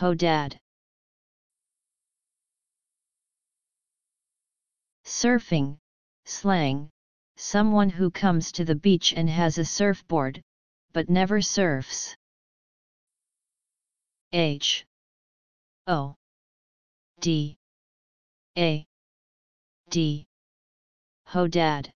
Hodad. Surfing, slang, someone who comes to the beach and has a surfboard, but never surfs. H O D A D Hodad.